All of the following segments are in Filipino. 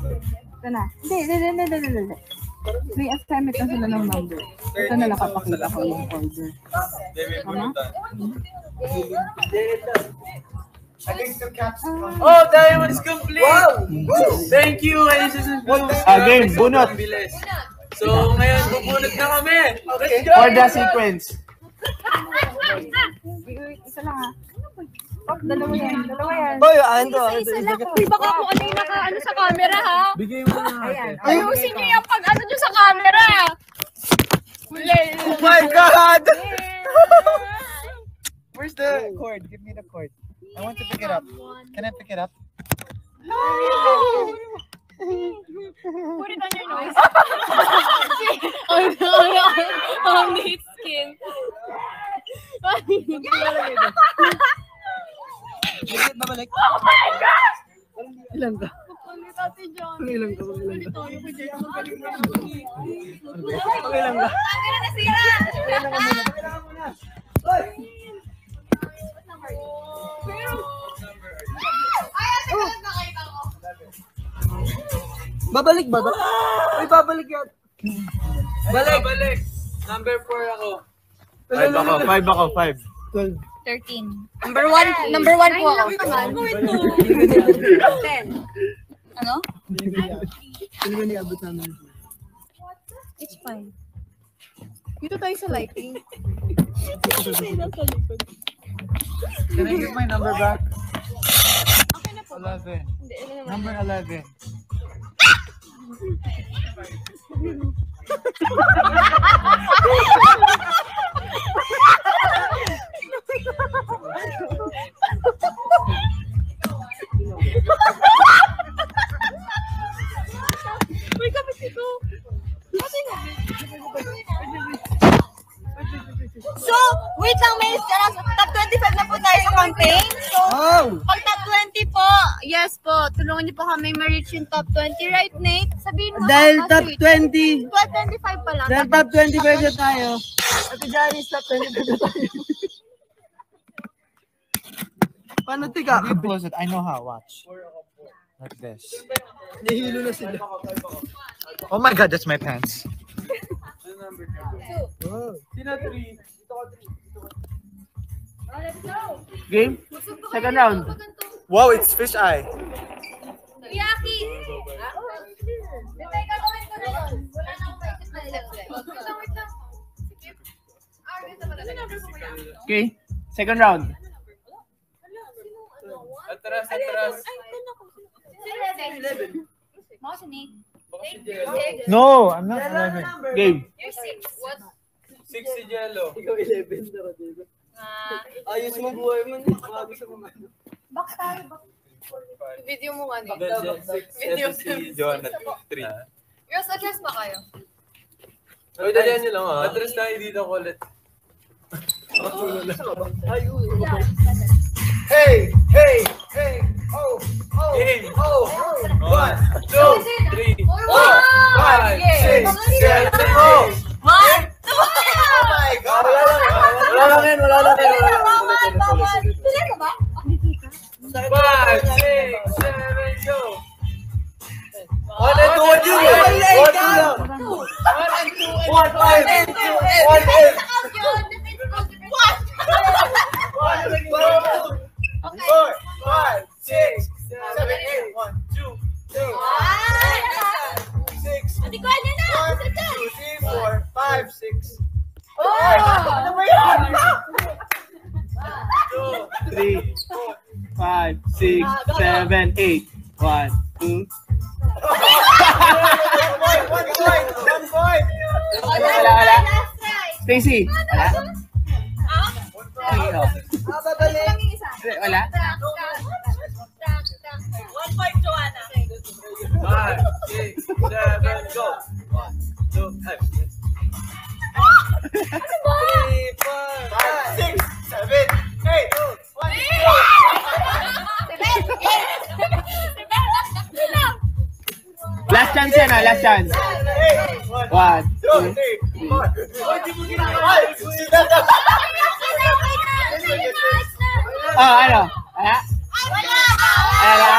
Ito na. Hindi, hindi, hindi, hindi, hindi, hindi. May assignment na sila ng number. Ito na lang papakita ko yung order. Tama? Oh, diamond's complete! Thank you, Aces and Blues. Ah, game, bunot. So, ngayon, bubunot na kami. Let's go! For the sequence. Isa lang ha. Oh, dalawa yan, dalawa yan. Boy, ano to? Uy, baka kung ano yung naka, ano sa camera, ha? Bigay mo na. Ayan. Ayusin niyo yung pag ano nyo sa camera. Wala. Oh my God! Where's the cord? Give me the cord. I want to pick it up. Can I pick it up? Put it on your nose. on, on, on, on neat skin. Babalik. oh my gosh! Ilan ka? Kulit ate John. Ilan ka? Ilan ka? Ilan ka? Ang ganda na sira! Babalik ba? Uy, babalik yan. Balik, balik. Number 4 ako. Five ako, five ako, five. Twelve. 13. Number one, number one po ako. Ano? Hindi ba niabot namin? It's fine. Dito tayo sa lighting. Can I get my number back? Okay na po. 11. Ano number 11. May kapit ito. So, wait lang, may top 25 na po tayo sa campaign. So, wow. pag top 20 po, yes po, tulungan niyo po kami ma-reach yung top 20. Right, Nate? Sabihin mo. Dahil ah, top 20. 25 pa lang. Dahil top 25 na tayo. At Janice, top 25 na tayo. Paano tika? You close it. I know how. Watch. Like this. Nahilo na sila. Oh my God, that's my pants. Ano number ka? Sino 3? Game? Second round. Wow, it's fish eye. Yaki! Hindi, gagawin ko na yun. Wala na akong practice na left leg. Wait lang, wait lang. Okay, second round. Atras, atras. Sino eleven? Mo, si Nate. Baka si Jello. No, I'm not 11. Game. You're six. What? 6 si Jello. Ah, Ayos mo buhay mo. Bago sa mga box tayo, box. Video mo nga, Nate. Video si John at 3. Girls, address ba kayo? Uy, dalihan nyo lang ha. Atras tayo dito ulit. Hey, hey, hey, oh, oh, Game. oh. One, two, three, four, five, six, seven, eight. One! Oh my God. Wala lang yan, wala lang yan. wala lang yan. Bawal, bawal. Five, six, seven, go. One and two and two. One two. One Stacy. Wala? Ay, oh. Hindi, Wala? five, six, seven, go. One, two, five. Three, four, five, six, seven, eight. One, two. Last chance yan ah, last chance. One, One, two, three, four. Oh, ano? Wala? Ayan na.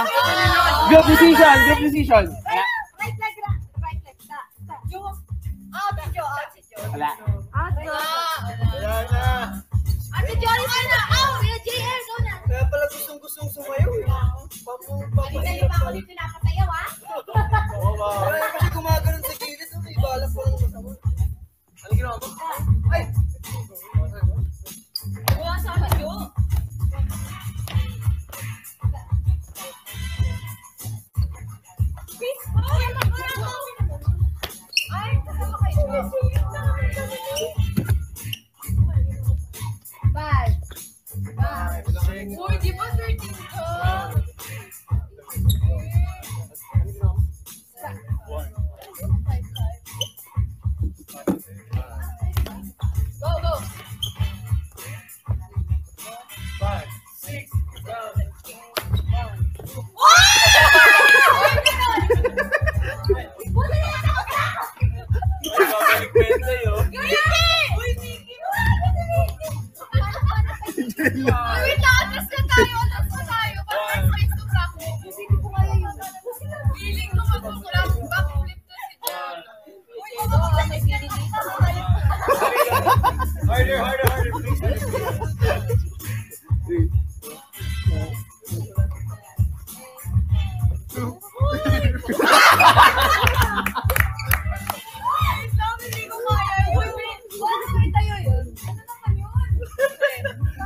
Group decision, group decision. Wala. Right leg, ra- right leg. Ta, ta. Out, si Jo, out, si Jo. Wala. Out, Jo. Wala na. Ate Jo, isa na. Out, go na. Kaya pala gustong gustong sumayaw eh. Papu, Kanina pa ako dito nakasayaw, ha?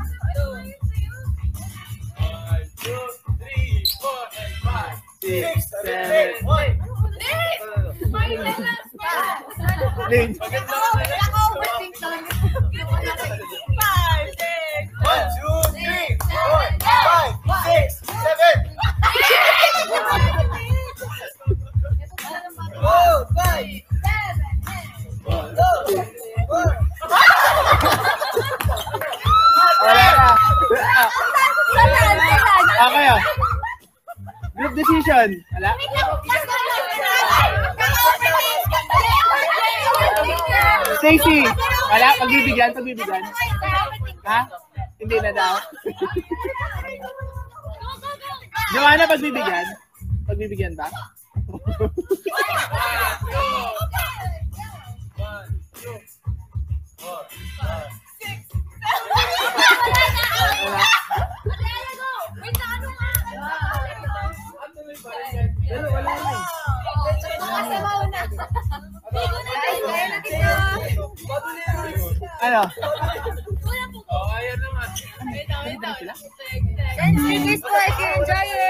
Ano ba yun sa'yo? One, two, three, four, and five. Six, seven, eight, one. Nick! May balance pa. Lane. Maganda Ako, Wala. Pagbibigyan, pagbibigyan. Ha? Hindi na daw. Joanna, pagbibigyan? Pagbibigyan ba? One, two, four, five. Ano? Oh, ayan naman. Send stickers po if you enjoy it. Sorry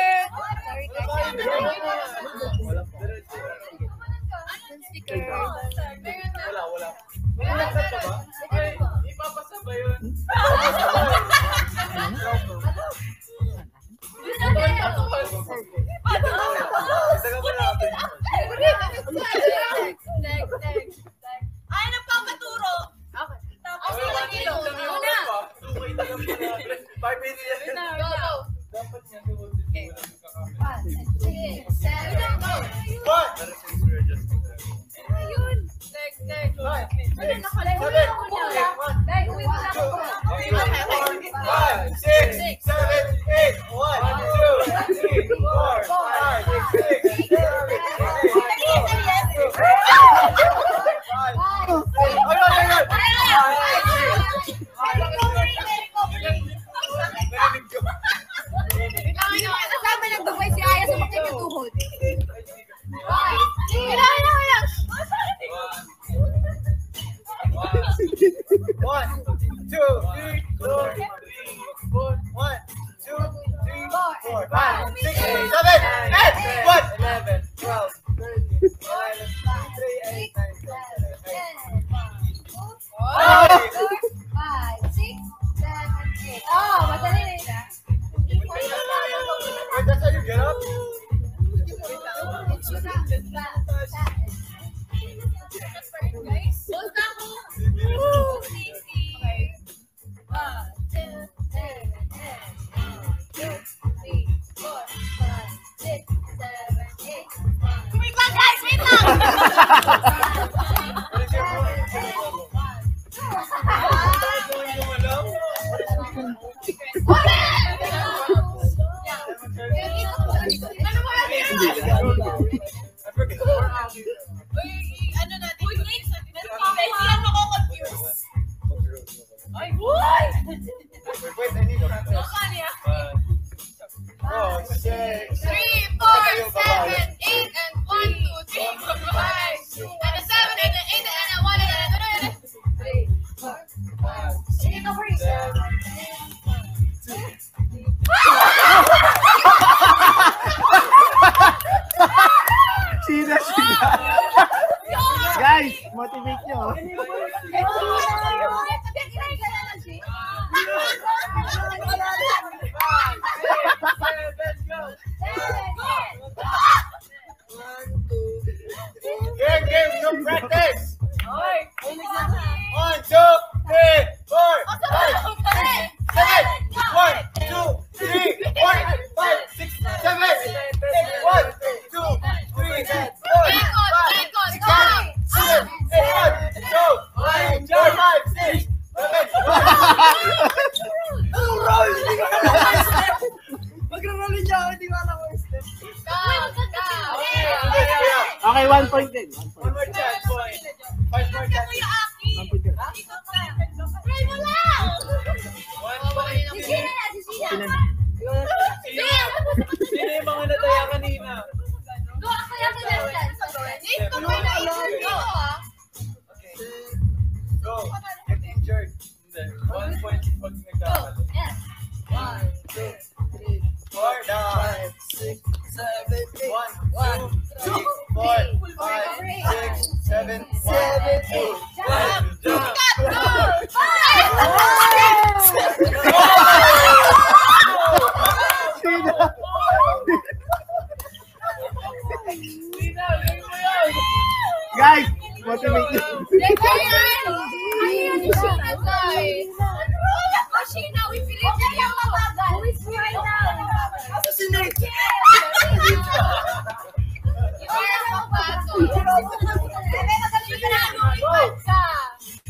Ano, nakalimutan ako niya. Leg,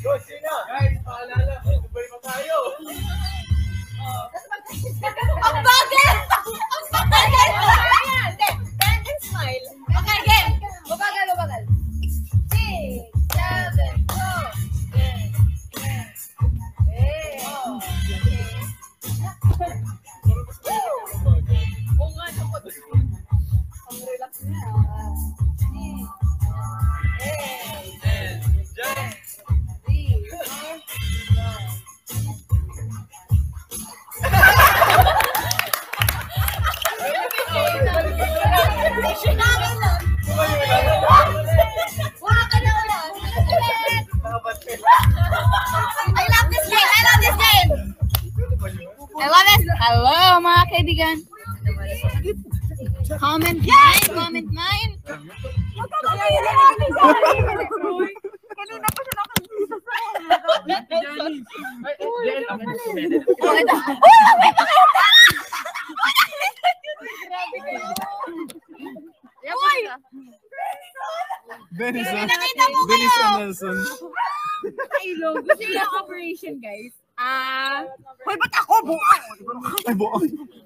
Go, Sina. Guys, paalala, sabay pa tayo. Ang bagal! Oh, ito. Oh, may pakita! Uy! Venison. Pinakita mo kayo! Venison Nelson. Operation, guys? Ah, Hoy, ba't ako bukas? Ay, buo.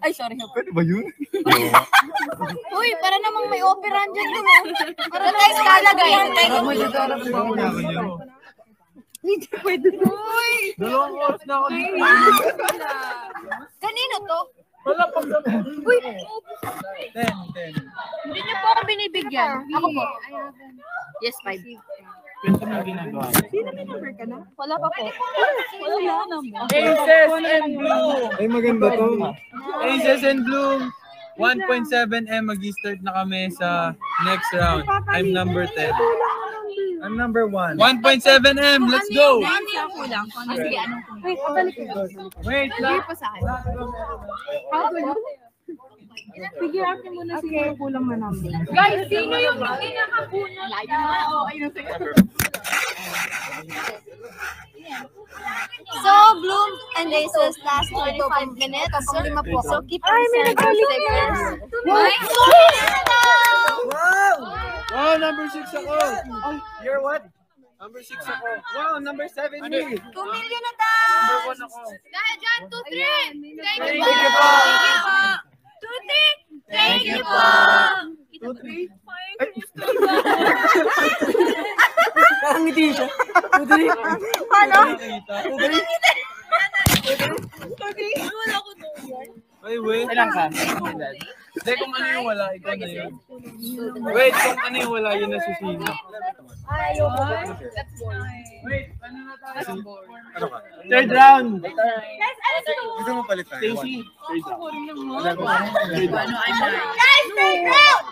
Ay, sorry. Pwede ba yun? Uy, para namang may opera dyan oh. Para tayo skala, guys. Uy! Dalawang oras na ako dito. Kanino to? Wala pang Uy! Ten, ten. Hindi niyo po ako binibigyan. Ako po. Yes, five. Ganito mo yung ginagawa. Wala pa po. Wala naman. Aces and Bloom! Ay, maganda to. Aces and Bloom! 1.7M mag-start na kami sa next round. I'm number 10. I'm number 1. 1.7M, let's go! Wait, ko. Wait lang. pa sa akin. How kulang? Figure out niyo muna sige yung kulang na number. Guys, sino yung pinakakunan? Layo na. Oo, ayun sige. So, Bloom and Aces last 25 minutes. So, keep on sending stickers. Nice Wow, number 6 ako. You're what? Number 6 ako. Wow, number 7 me. 2 million na tayo! Number 1 ako. Dahil dyan, 2, 3! Thank you Thank po! you po. Thank you po! two, three. Thank you po. Two, three. Nakangiti siya. Two, three. Ano? Two, three. Two, three. Wala ko doon. Ay, wait. Kailan ka? Hindi, kung ano yung wala, ikaw na yun. Wait, kung ano yung wala, yun na si Sina. Ayoko. That's boring. Wait, ano na tayo? Ano ka? Third round. Guys, ano sino? Gusto mo palit tayo? Stacy. Third round. Guys, third round!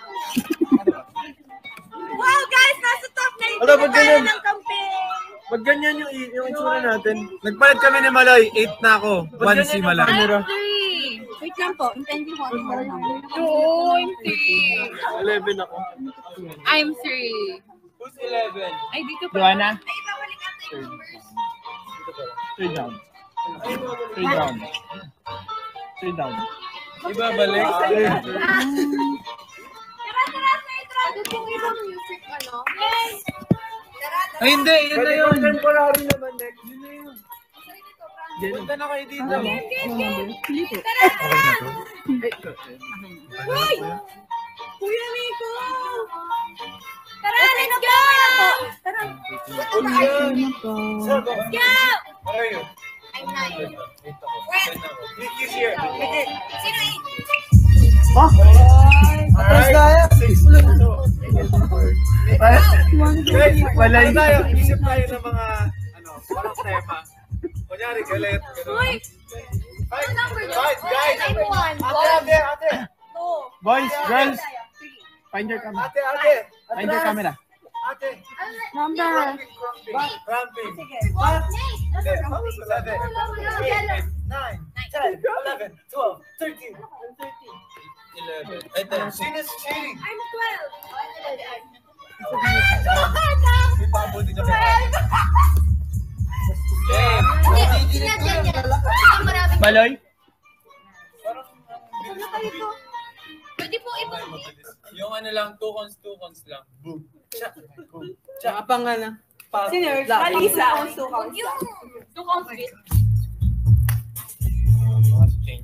Wow, guys, nasa top 19 Ano, na tayo ng campaign. Ba't ganyan yung, yung itsura natin? Nagpalit kami ni Maloy, 8 na ako. 1 si Malay. Wait lang po. Intindi ko ano yung number. Two, I'm three. 11 ako. I'm three. Who's 11? Ay, dito pa. Joanna. Ay, babalik natin yung numbers. Third round. Third round. Third round. Ibabalik. Tara, tara, third round. Ano yung ibang music, ano? Yes! Tara, tara. Ay, hindi. Yun na yun. Temporary naman next. Yun na yun. Punta na kayo dito. Game, game, game. Tara, tara. Uy! Kuya Nico! Tara, let's go! Tara. Let's go! Where are you? I'm nine. Nikki's here. Nikki. Sino eight? Atras tayo. Wait, Wala ano yun. tayo? Isip tayo ng mga, ano, parang tema. Kunyari, galit. Uy! Five, Ano five, guys. Ate, ate, ate. Boys, girls, find your camera. Ate, ate. Find your camera. Ate. Number. Cramping, cramping. What? Hindi, tapos seven, eight, nine, ten, eleven, twelve, thirteen. Eleven. Ay, ten. Sino's cheating? I'm twelve. May pabo din kami. Maloy? Ano? Pwede po ibang Yung ano lang, two cons, two cons lang. Boom. Siya. Boom. Tsaka pa nga na. Senior, Alisa. Huwag yung two conflict.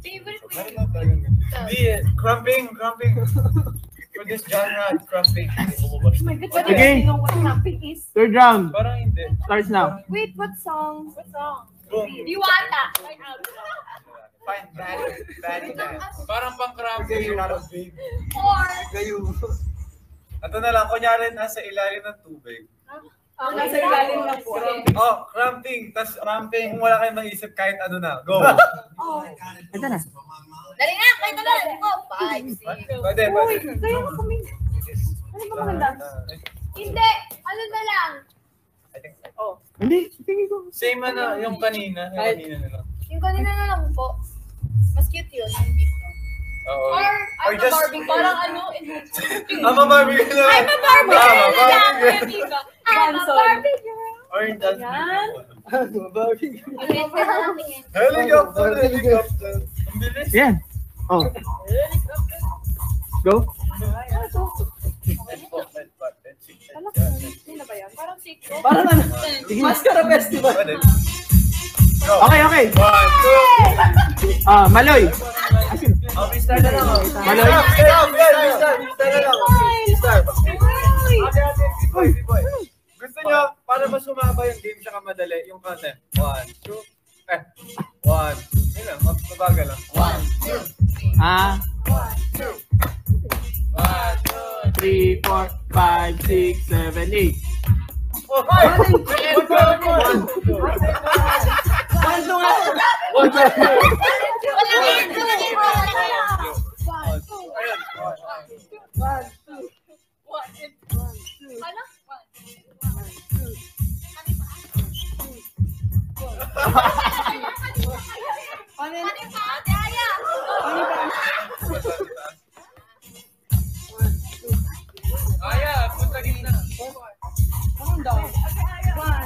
Favorite ko yun. Hindi, eh. cramping, cramping. For this genre, cramping. Sige. Third round. Parang hindi. Starts now. Wait, what song? What song? Boom. Diwata. Fine, bad, bad, bad. Parang pang cramping. Or, Ito na lang, kunyari nasa ilalim ng tubig. Nasa ilalim na po. Oh, cramping, tas cramping, kung wala kayong maisip kahit ano na. Go! Ito na. dali na, kayo na lang. Go. Five, six. Pwede, pwede. Kayo na kami. Ano ba maganda? Hindi, ano na lang. Hindi. Tingin ko. Same ano, yung kanina. Yung kanina na lang. Yung kanina na lang po. Mas cute yun. Oo. Or, Or I'm a just- Barbie. Parang ano, I'm a Barbie girl na I'm a Barbie Ah, girl. Barbie Yeah, girl. amiga. I'm a Barbie girl. Or yung dance. Ulit ka na lang tingin. Helicopter, helicopter. Ang bilis. Yan. Oh. Go. Parang six. Parang ano. Mascara festival. Okay, okay. One, two. Ah, Maloy. Asin. Oh, na lang. Maloy. Freestyle, freestyle, freestyle na lang. Freestyle. Ate, ate, B-boy, B-boy. Gusto nyo, para mas sumaba yung game siya madali, yung content. One, two, eh, one. Yun lang, mabagal lang. One, two, Ah, one, two. One, two, 3, 4, 5, 6, 7, 8. oh, five. One, two, one, two. One, two. One, two. Wala yan, wala yan, wala yan. One, two. Ayun, one, two. Ano? Ano yung pa? Daya! Aya, punta gitna. Ah,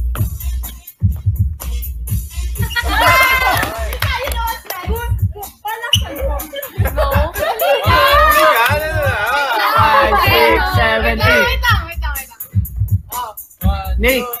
Nate.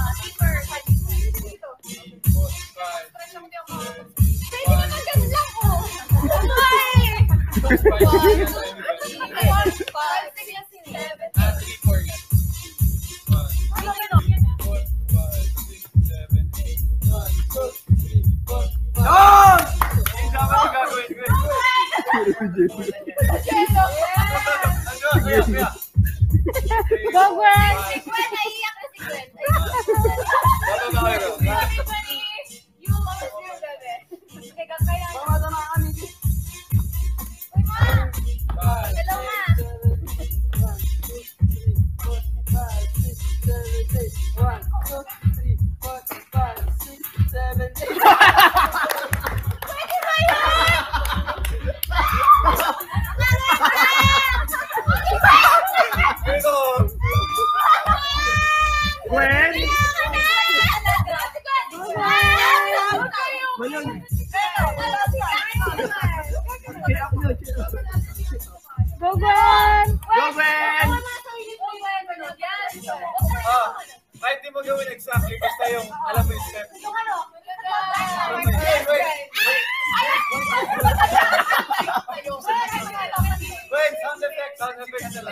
Go, Greg! 刚才被看见了。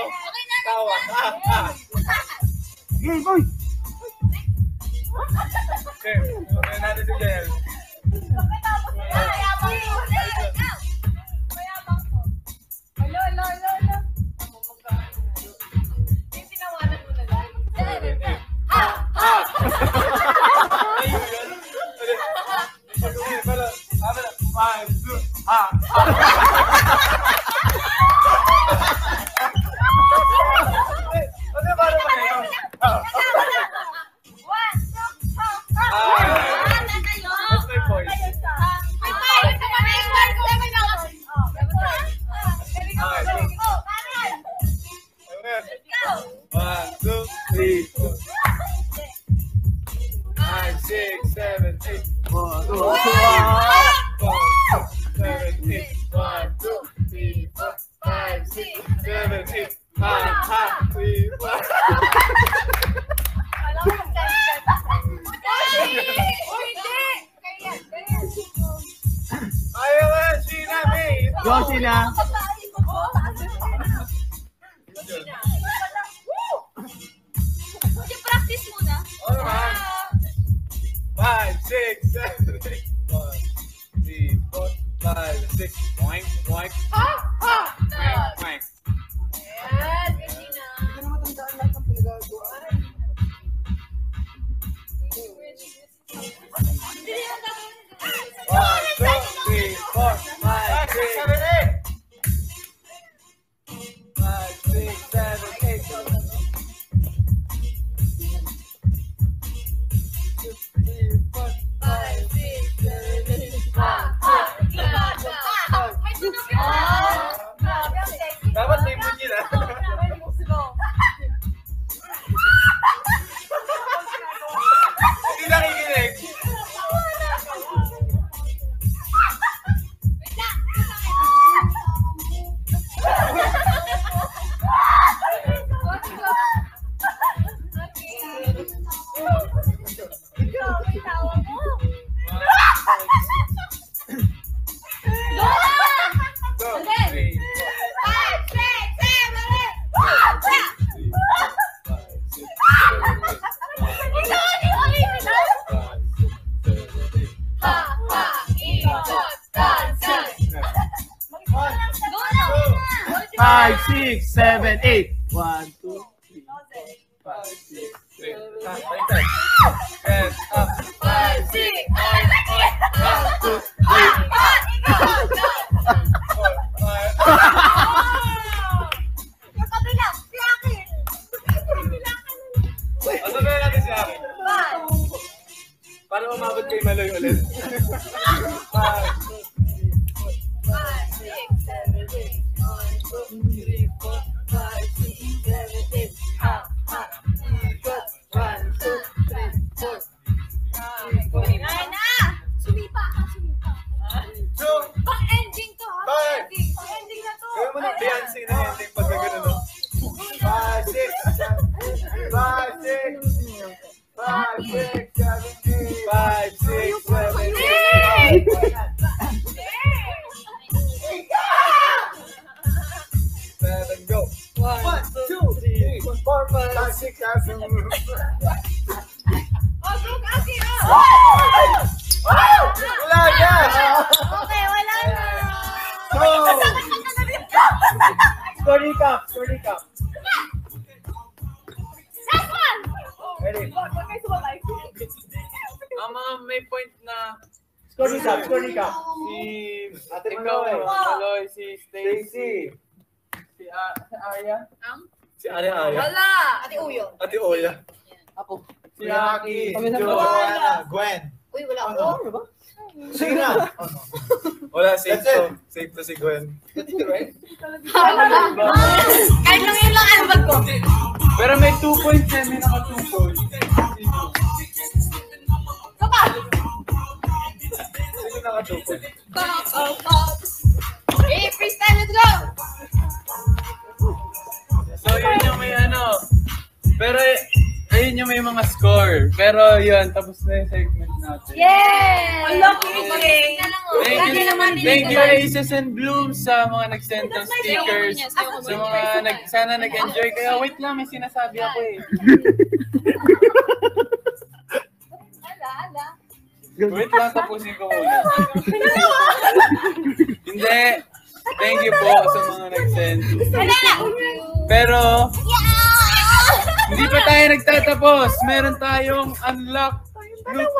six, seven, eight. Come on. Wala, safe to. Safe to si Gwen. Kahit lang yun lang ang bag ko. Pero may 2 points yan, may naka 2 points. Sino nakatupo? Eh, freestyle, let's go! So yun yung may ano. Pero ayun yung may mga score. Pero yun, tapos na yung segment natin. Yay! Ang lucky! Thank you, thank you Aces and Blooms sa mga nag-send ng stickers. Sa mga nag, sana nag-enjoy kayo. Wait lang, may sinasabi ako eh. Ala, ala. Wait lang, tapusin ko muna. Hindi. Thank you po sa mga nag-send. Pero, hindi pa tayo nagtatapos. Meron tayong unlock loot